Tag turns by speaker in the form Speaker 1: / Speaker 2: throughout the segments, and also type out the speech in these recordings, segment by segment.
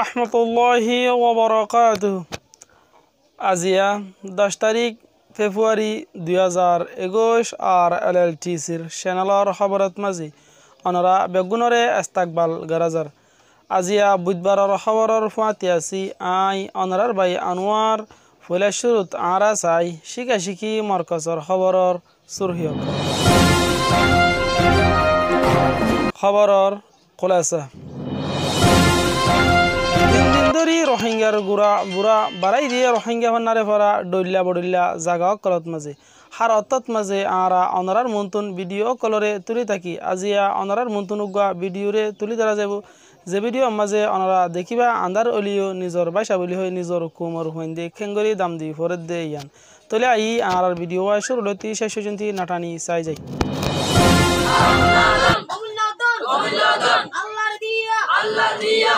Speaker 1: ৰহমতুল্লাহি ওবৰকাত আজিয়া দশ তাৰিখ ফেব্ৰুয়াৰি দুই হাজাৰ একুশ আৰ এল এল টি সিৰ চেনেলৰ খবৰত মাজি অনৰা বেগুনৰে এস্তাকবাল গাৰাজাৰ আজিয়া বুধবাৰৰ খবৰৰ ফুৱাতি আছি আই অনৰাৰ বাই আনোৱাৰ ফুলেশ্বৰুত আৰা চাই শিকা শিকি মৰকজৰ খবৰৰ চুৰহিয়ক খবৰৰ খোলাসা। দিন রোহিঙ্গার গুড়া বুড়া বাড়াই দিয়ে রোহিঙ্গা ভান্নারে ফরা ডইল্লা বডইল্লা জাগা কলত মাঝে। হার অত্তত মাঝে আরা অনরার মন্তুন ভিডিও কলরে তুলি থাকি। আজিয়া অনরার মন্তুন উগা ভিডিওরে তুলি ধরা যাব যে ভিডিও মাঝে অনরা দেখিবা আন্দার অলিও নিজর বাইসা বলি হয় নিজর কুমর হইন দিয়ে খেঙ্গরি দাম দি ফরত দে ইয়ান। তলে আই আর ভিডিও আইসর লতি শেষ পর্যন্ত নাটানি চাই যাই।
Speaker 2: অভিনন্দন দিয়া। আল্লাহ আল্লাহ দিয়া।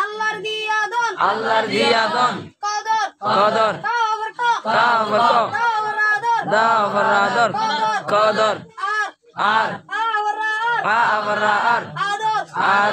Speaker 2: আল্লাহর দিয়া দন
Speaker 3: আল্লাহর দিয়া দন
Speaker 2: কদর
Speaker 3: কদর
Speaker 2: দাওয়ার ক
Speaker 3: দাওয়ার
Speaker 2: আদর
Speaker 3: কদর
Speaker 2: আর
Speaker 3: আর
Speaker 2: আওয়ার আর
Speaker 3: আর
Speaker 2: আদর
Speaker 3: আর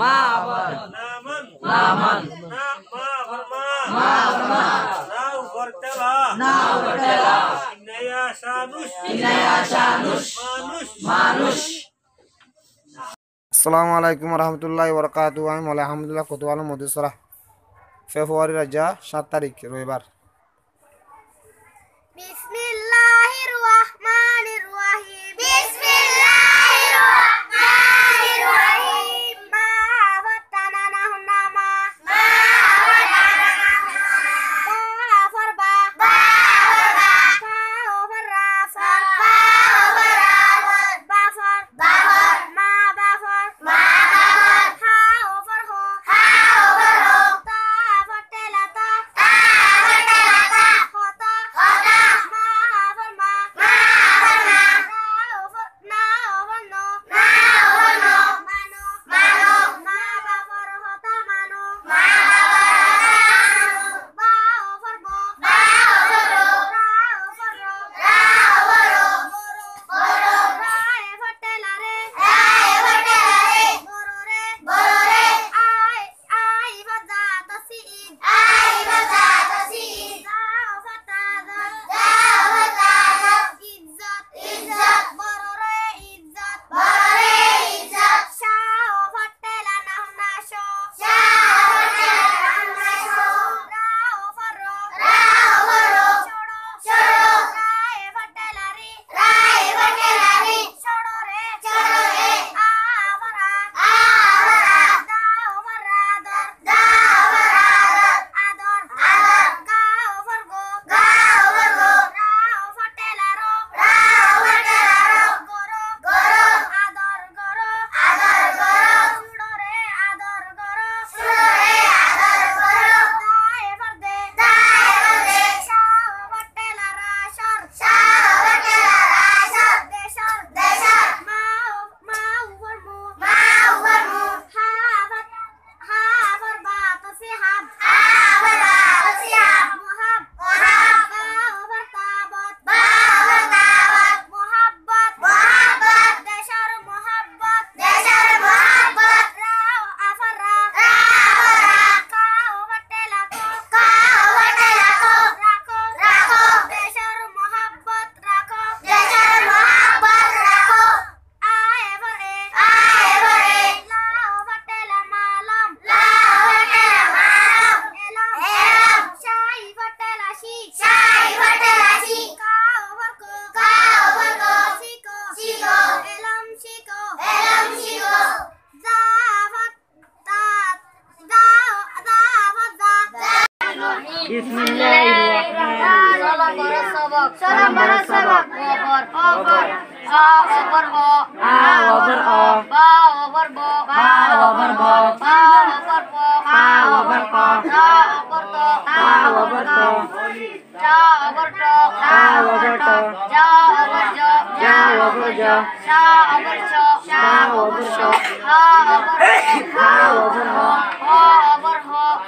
Speaker 3: মা আবার
Speaker 4: Naman.
Speaker 3: নামান
Speaker 4: Na
Speaker 3: মা বর্মা
Speaker 4: Rau
Speaker 3: নাও বটলা
Speaker 4: Inaya sanush.
Speaker 3: ইনায়া শানুস
Speaker 4: Manush.
Speaker 3: মানুষ
Speaker 5: আসসালামু আলাইকুম রহমতুল্লাহ বরকাতু আমি মৌলা আহমদুল্লাহ কোতোয়াল মধুসরা ফেব্রুয়ারি রাজা সাত তারিখ রবিবার
Speaker 2: বিসমিল্লাহির রহমানির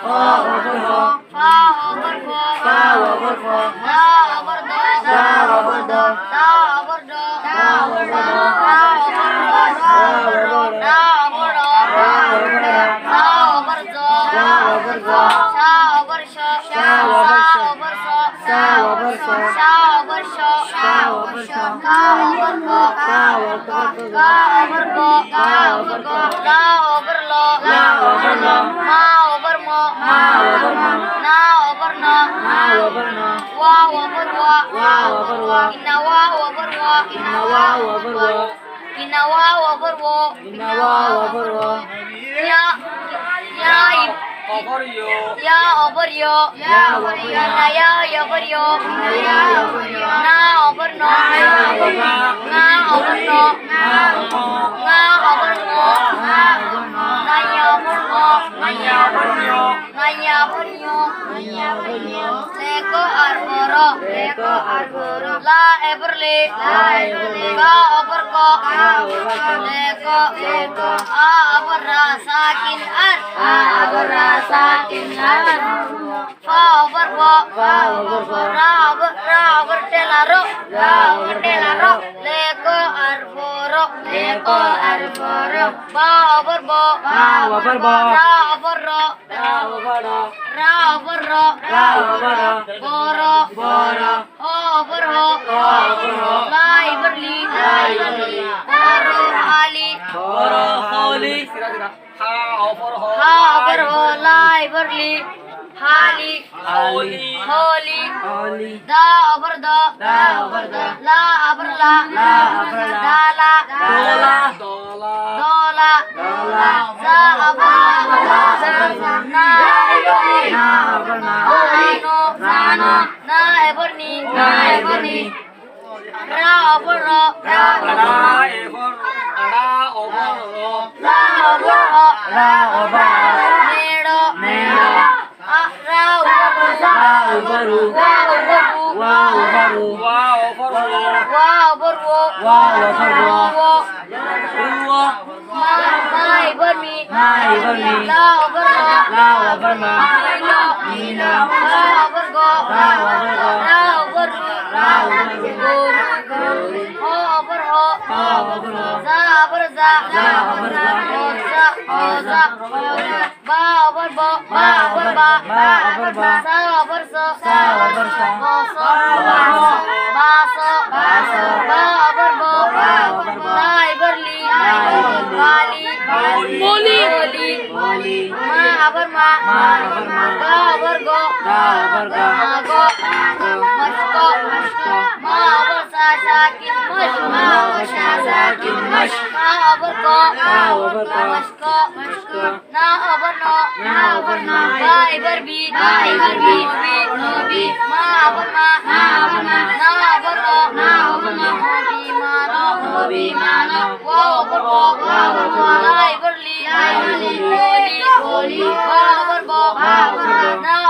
Speaker 6: Oh, Overlo, la overlo, ma overmo, ma overmo. wabarna wa ya over wabarwa ya wa wabarwa ya wa wabarwa ya wa wabarwa ya
Speaker 4: over wabarwa
Speaker 6: ya ya Oborio. Ya Oborio. Ya Oborio. Ya Oborio. Ya Oborio. Leko arboro La eberli La eberli Ka operko Ka operko Leko Leko A aberra sakin ar A aberra sakin ar. Fa operko Fa operko Ra opertela ro Ra opertela لقو الفر با أبر با را أبر با را أبر را را أبر را را أبر را را أبر را بورا
Speaker 3: بورا هو
Speaker 4: أبر هو هو
Speaker 6: أبر هو لا إبر لي لا إبر
Speaker 3: لي
Speaker 6: بورو
Speaker 3: حالي
Speaker 6: بورو حالي ها
Speaker 3: أبر هو ها
Speaker 6: أبر هو لا
Speaker 3: إبر لي حالي
Speaker 6: حالي حالي
Speaker 3: عولي
Speaker 4: دا
Speaker 6: عبر
Speaker 3: دا
Speaker 6: دا عبر دا لا عبر
Speaker 3: لا لا عبر
Speaker 6: لا دالا دولا دولا دولا دولا زا عبر لا زا عبر نا نا
Speaker 4: عبر
Speaker 6: نا
Speaker 4: آينو زانو نا عبرني
Speaker 6: نا عبرني را
Speaker 3: عبر را را
Speaker 6: عبر
Speaker 3: را
Speaker 6: عبر را عبر را
Speaker 3: عبر را عبر
Speaker 6: ওভারু ওয়া ওভারু
Speaker 3: ওয়া ওভারু ওয়া
Speaker 4: ওভারু ওয়া ওভারু
Speaker 6: ওয়া মাই বর্মি
Speaker 3: মাই বর্মি লা
Speaker 6: ওভারু
Speaker 3: লা
Speaker 6: ওভারমা নীলা লা ওভারগো
Speaker 3: লা ওভারগো লা
Speaker 6: ওভারু লা ওভারগো
Speaker 3: ও ওভার হ
Speaker 6: ও
Speaker 3: ওভার
Speaker 6: হ যা ওভার
Speaker 3: যা যা ওভার
Speaker 6: যা ও যা
Speaker 3: ও যা বা
Speaker 6: ब बा अबर बा
Speaker 3: बा अबर बा
Speaker 6: सा अबर स
Speaker 3: सा अबर स
Speaker 6: ब स बा स बा स बा स बा अबर
Speaker 3: ब बा अबर
Speaker 6: बा ला अबर
Speaker 3: ली ला अबर
Speaker 6: बाली बोली
Speaker 3: बोली बोली
Speaker 6: मा अबर
Speaker 3: मा मा
Speaker 6: अबर मा गा
Speaker 3: अबर गो गा
Speaker 6: अबर गा मा
Speaker 3: गो मस्को मस्को
Speaker 6: मा
Speaker 3: अबर
Speaker 6: सा सा
Speaker 3: की
Speaker 6: मस्को مشك مشك
Speaker 3: نا over ka
Speaker 6: نا over ka مشك مشك نا over no
Speaker 3: نا over no
Speaker 6: ka over b نا over b no b ma over ma ma over ma over over no no no over ko over ko over li over li holy holy wa over over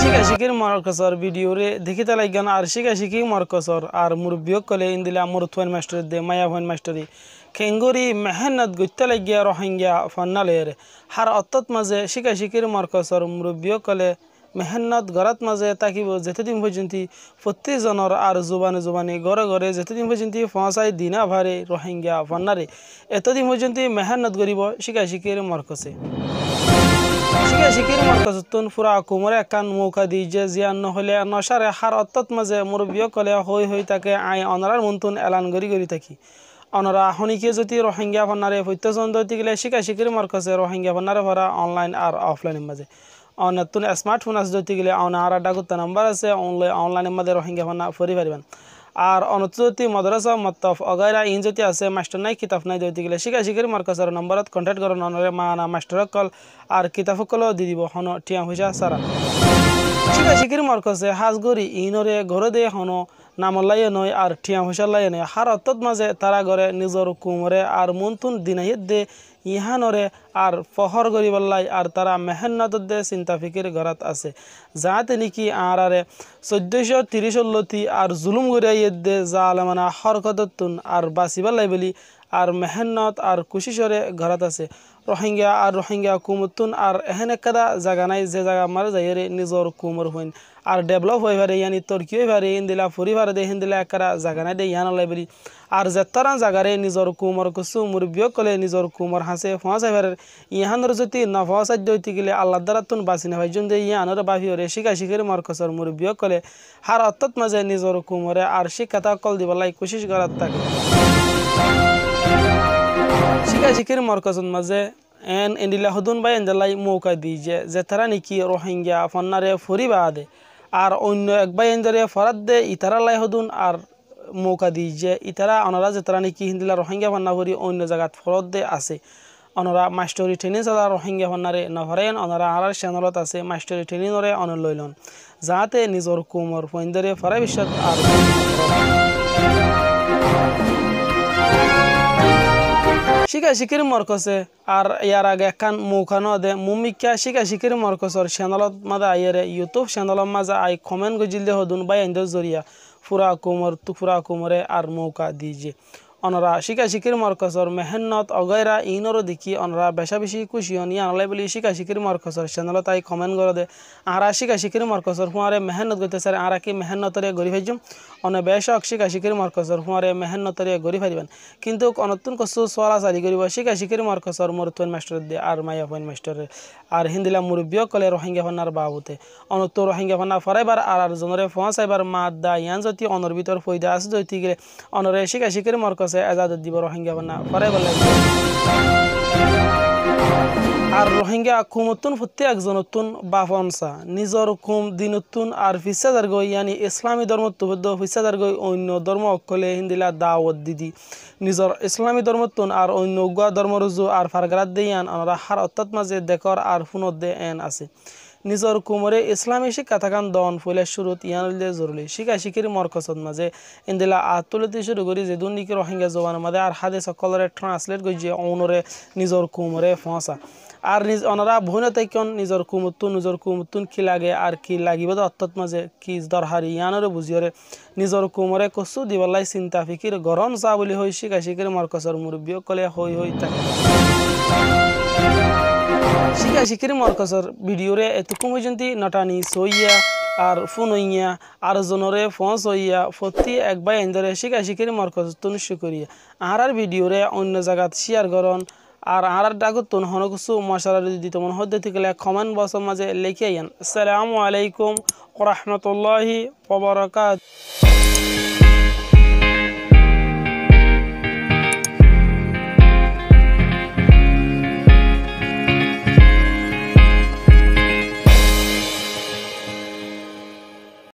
Speaker 1: শিখা শিখির মরকসর video দেখি তালাই গান আর শিখা শিখি মরকসর আর মুরব্বিয়ক কলে ইন্দিলা মুরথুয়ান মাস্টারি দে মায়া ভুয়ান মাস্টারি kenguri mehenad guttelegia rohingya fannalere har attat maze shika shikir markasar murubyo kale mehenad garat maze taki bo jete din bojinti futti zonor ar zubane zubane gore gore jete din bojinti fasai dina bhare rohingya fannare eto din bojinti mehenad goribo shika shikir markase শিকা শিকির মার্কাজতন ফুরা কুমরে কান মৌকা দি যে জিয়ান নহলে নশারে হার অত্যৎ মাঝে মুরব্বী কলে হৈ হৈ তাকে আই অনরার মন্তন এলান গড়ি গড়ি থাকি অনরা হনিকে যদি রোহিঙ্গা ফন্নারে প্রত্যজন দইতে গেলে শিকা শিকির মরকজে রোহিঙ্গা ফন্নারে ভরা অনলাইন আর অফলাইনের মাঝে নতুন স্মার্টফোন আছে দইতে গেলে অনার ডাকুত্তা নাম্বার আছে অনলাইনের মাঝে রোহিঙ্গা ফন্না ফরি পারিবেন আর অনতি মদরসা মতফ অগাইরা ইন যদি আছে মাস্টার নাই কিতাব নাই দইতে গেলে শিকা শিকির মার্কাসের নম্বরত কন্ট্যাক্ট করুন অনরে মানা মাস্টার কল আর কিতাব কলও দি দিব হন টিয়া হইসা সারা শিকা শিকির মার্কাসে হাজগরি ইনরে ঘরে নামল্লাইয়ে নয় আর ঠিয়া হুসাল্লাইয়ে নয় হার অত্তত মাঝে তারা ঘরে নিজর কুমরে আর মন্তুন দিনাইয়ে দে ইহানরে আর ফহর গরিবল্লাই আর তারা দে চিন্তা ফিকির ঘরত আছে যাতে নাকি আর আরে চোদ্দশো তিরিশ লতি আর জুলুম গরিয়াইয়ে দে যা আলমানা হরকততুন আর বাঁচিবাল্লাই বলি আর মেহনত আর কুশিসরে ঘরত আছে রোহিঙ্গা আর রোহিঙ্গা কুমতুন আর এহেন একটা জায়গা নাই যে জায়গা মারে যাইরে নিজর কুমর হইন আর ডেভেলপ হয়ে পারে ইয়ানি তর্কি হয়ে পারে ইন দিলা ফুরি পারে দে হিন দিলা একটা জায়গা নাই দে ইয়ান লাই বলি আর যেতারা জাগারে নিজর কুমর কুসু মুরব্বিয় কলে নিজর কুমর হাসে ফসাই পারে ইহানোর যদি না ফসাদ্য হইতে গেলে আল্লাহ দ্বারা তুন বাঁচি না ভাইজন যে ইয়ানোর বাফি ওরে শিকা শিখের মার্কসর মুরব্বিয় কলে হার অত্যত মাঝে নিজর কুমরে আর শিক্ষাতা কল দিবলাই কোশিশ করার থাকে শিকা শিখির মরকজত মাঝে এন এন্ডিলা হদুন বাই এন্ডেলাই মৌকা দি যে তারা নাকি রোহিঙ্গা ফন্নারে ফরিবা দে আর অন্য এক বাই এন্ডারে ফরাত দে ইতারা লাই হদুন আর মৌকা দি যে অনারা যে তারা নাকি হিন্দিলা রোহিঙ্গা ফন্না ভরি অন্য জায়গাত ফরত দে আছে অনরা মাস্টরি ট্রেনিং চালা রোহিঙ্গা ফন্নারে নভরেন অনরা আরার চেনেলত আছে মাস্টরি ট্রেনিংরে অন লইলন যাতে নিজর কুমর ফইন্দরে ফরা বিশ্বত আর শিকা শিকির মরকসে। আর ইয়ার আগে একান মৌখানো দে মুমিকা শিকা শিকির মরকসর। চ্যানেলত মাদা আইয়ারে ইউটিউব চেনেলত মাজা আই কমেন্ট গজিল দে হদুন বাই এন্ডর জরিয়া। ফুরা কুমর তুফুরা কুমরে আর মৌকা দিজে। অনরা শিকা শিকির মরকসর মেহনত অগৈরা ইনরও দেখি অনরা বেশা বেশি খুশি হন আনলাই বলি শিকা শিকির মরকসর। চেনেলত তাই কমেন্ট করে দে। আরা শিকা শিকির মরকসর ফুয়ারে মেহনত করতে স্যার আরা কি মেহনতরে গড়ি ভাইজুম অনে বেশক শিকা শিকির মরকসর ফুয়ারে মেহনতরে গড়ি ফারিবেন কিন্তু অনতুন কসু সোয়ালা চালি করিব শিকা শিকির মরকসর মরতুন মাস্টার দে আর মাইয়া পয়েন মাস্টার আর হিন্দিলা মুরব্বিয় কলে রোহিঙ্গা ফান্নার বাবুতে। অনত রোহিঙ্গা ফান্না ফরাইবার আর আর জনরে ফসাইবার মাত দা ইয়ান যদি অনর ভিতর ফইদা আছে যদি গেলে অনরে শিকা শিকির মরকসে এজাদত দিব রোহিঙ্গা ফান্না ফরাইবার লাগবে আর রোহিঙ্গা কুমতুন ফুতে একজনতুন বাফনসা নিজর কুম দিনতুন আর ফিসাদার গই ইয়ানি ইসলামী ধর্ম তুবদ্ধ ফিসাদার গই অন্য ধর্ম অকলে হিন্দিলা দাওয়াত দিদি নিজর ইসলামী ধর্মতুন আর অন্য গুয়া ধর্ম রুজু আর ফারগারাত দিয়ান আনরা হার অত্যাত মাঝে দেখর আর ফুনত দে এন আছে। নিজর কুমরে ইসলামী শিক্ষা থাকান দন ফুলে শুরুত ইয়ানলে জরুরি শিক্ষা শিখির মরকসত মাঝে ইন্দিলা আতুলতি শুরু করি যে দুর্নীতি রোহিঙ্গা জবানের মাঝে আর হাদে সকলরে ট্রান্সলেট করি যে অনরে নিজর কুমরে ফসা আর নিজ অনারা ভুনে তাইকন নিজর কুমুতুন নিজর কুমুতুন কি লাগে আর কি লাগিব অত্যত মাঝে কি দরহারি ইয়ানরে বুঝিয়রে নিজর কুমরে কচু দিবলাই চিন্তা ফিকির গরম চা বুলি হৈ শিকা শিকির মরকসর মুরব্বী কলে হৈ থাকে। শিকা শিকির মরকসর ভিডিওরে এতকুম পর্যন্ত নটানি সইয়া আর ফোন হইয়া আর জনরে ফোঁস হইয়া ফতি একবার এন্দরে শিকা শিকির মরকস তুনুষ্য করিয়া আর ভিডিওরে অন্য জায়গাত শেয়ার করন, আর আর ডাকুত তুন হন কিছু মশালা দিত মন হদ্দে থেকে কমেন্ট বক্সের মাঝে লিখে আইন আসসালামু আলাইকুম ওরহমতুল্লাহি ওবরাকাত